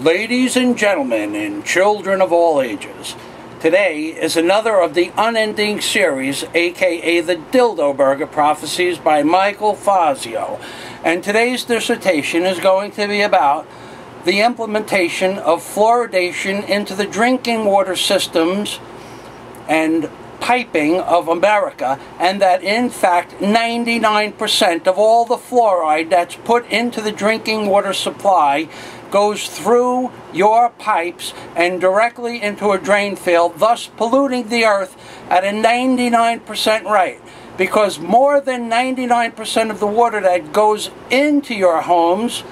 Ladies and gentlemen and children of all ages, today is another of the unending series, aka the Dildo Burger Prophecies by Michael Fazio. And today's dissertation is going to be about the implementation of fluoridation into the drinking water systems and piping of America, and that in fact 99% of all the fluoride that's put into the drinking water supply goes through your pipes and directly into a drain field, thus polluting the earth at a 99% rate. Because more than 99% of the water that goes into your homes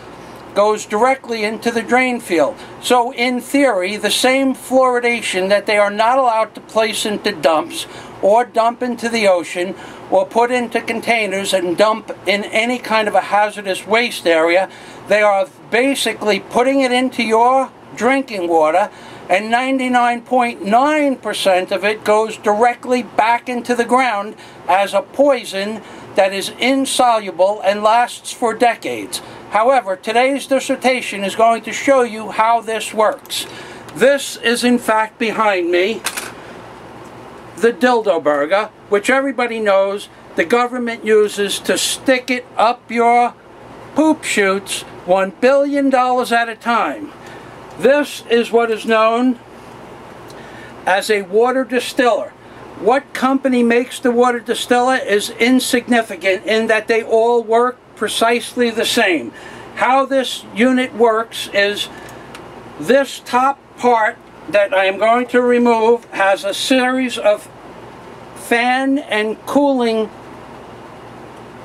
goes directly into the drain field. So in theory, the same fluoridation that they are not allowed to place into dumps or dump into the ocean or put into containers and dump in any kind of a hazardous waste area, they are basically putting it into your drinking water and 99.9% of it goes directly back into the ground as a poison that is insoluble and lasts for decades. However, today's dissertation is going to show you how this works. This is in fact behind me the dildo burger, which everybody knows the government uses to stick it up your poop shoots $1 billion at a time. This is what is known as a water distiller. What company makes the water distiller is insignificant in that they all work precisely the same. How this unit works is this top part that I am going to remove has a series of fan and cooling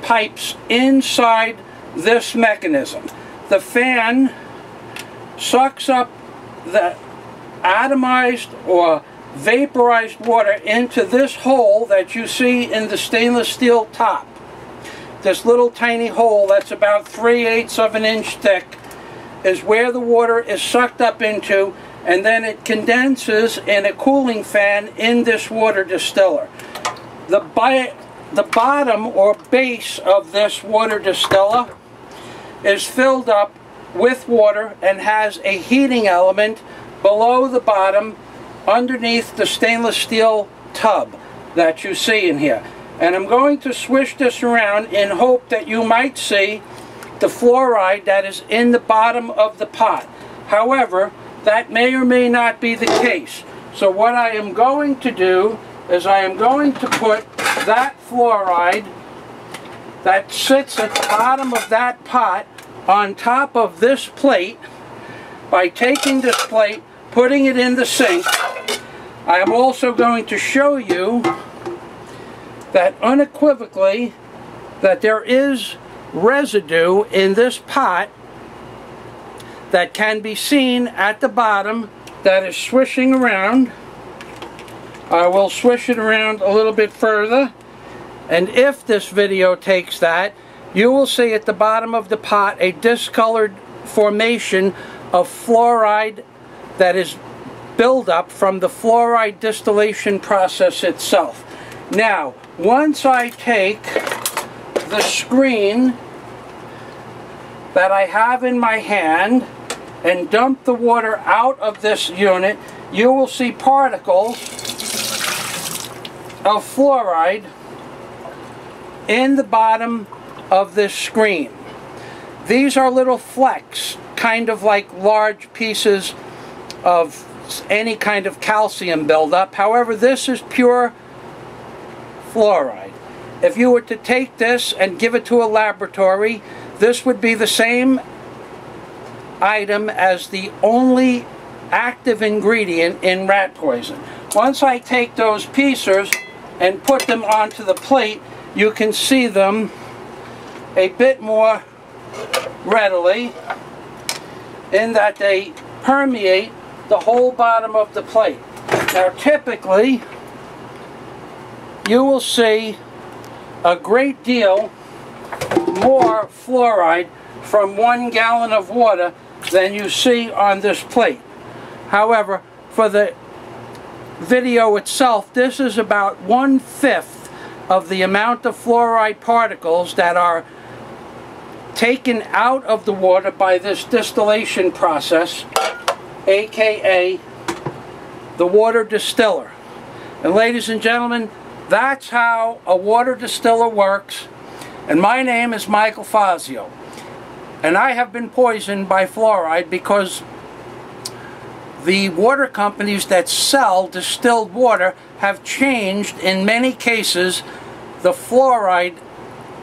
pipes inside this mechanism the fan sucks up the atomized or vaporized water into this hole that you see in the stainless steel top. This little tiny hole that's about 3 eighths of an inch thick is where the water is sucked up into and then it condenses in a cooling fan in this water distiller. The, the bottom or base of this water distiller is filled up with water and has a heating element below the bottom underneath the stainless steel tub that you see in here. And I'm going to swish this around in hope that you might see the fluoride that is in the bottom of the pot. However, that may or may not be the case. So what I am going to do is I am going to put that fluoride that sits at the bottom of that pot on top of this plate by taking this plate, putting it in the sink. I am also going to show you that unequivocally that there is residue in this pot that can be seen at the bottom that is swishing around. I will swish it around a little bit further and if this video takes that, you will see at the bottom of the pot a discolored formation of fluoride that is buildup from the fluoride distillation process itself. Now, once I take the screen that I have in my hand and dump the water out of this unit, you will see particles of fluoride in the bottom of this screen. These are little flecks, kind of like large pieces of any kind of calcium buildup. However, this is pure fluoride. If you were to take this and give it to a laboratory, this would be the same item as the only active ingredient in rat poison. Once I take those pieces and put them onto the plate, you can see them a bit more readily in that they permeate the whole bottom of the plate. Now typically you will see a great deal more fluoride from one gallon of water than you see on this plate. However, for the video itself, this is about one-fifth of the amount of fluoride particles that are taken out of the water by this distillation process, aka the water distiller. And ladies and gentlemen, that's how a water distiller works. And my name is Michael Fazio. And I have been poisoned by fluoride because the water companies that sell distilled water have changed in many cases the fluoride,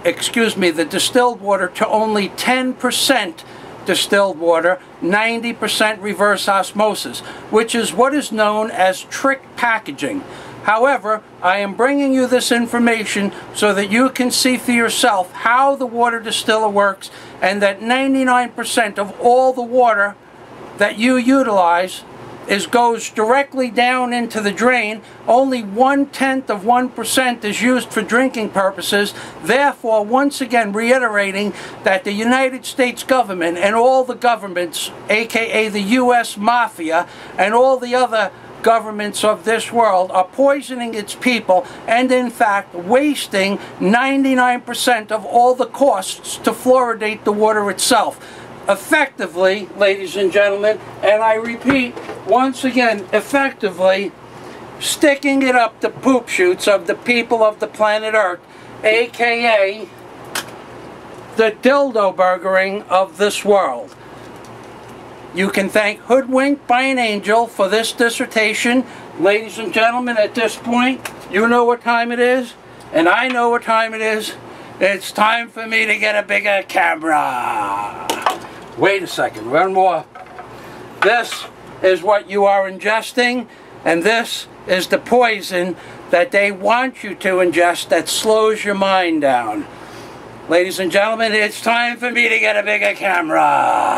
excuse me, the distilled water to only 10% distilled water, 90% reverse osmosis, which is what is known as trick packaging. However, I am bringing you this information so that you can see for yourself how the water distiller works and that 99% of all the water that you utilize is goes directly down into the drain. Only one-tenth of 1% is used for drinking purposes. Therefore, once again reiterating that the United States government and all the governments, aka the U.S. Mafia, and all the other governments of this world are poisoning its people and in fact wasting 99% of all the costs to fluoridate the water itself effectively, ladies and gentlemen, and I repeat once again, effectively sticking it up the poop shoots of the people of the planet Earth, aka the dildo burgering of this world. You can thank Hoodwinked by an Angel for this dissertation. Ladies and gentlemen, at this point, you know what time it is, and I know what time it is. It's time for me to get a bigger camera. Wait a second, one more. This is what you are ingesting, and this is the poison that they want you to ingest that slows your mind down. Ladies and gentlemen, it's time for me to get a bigger camera.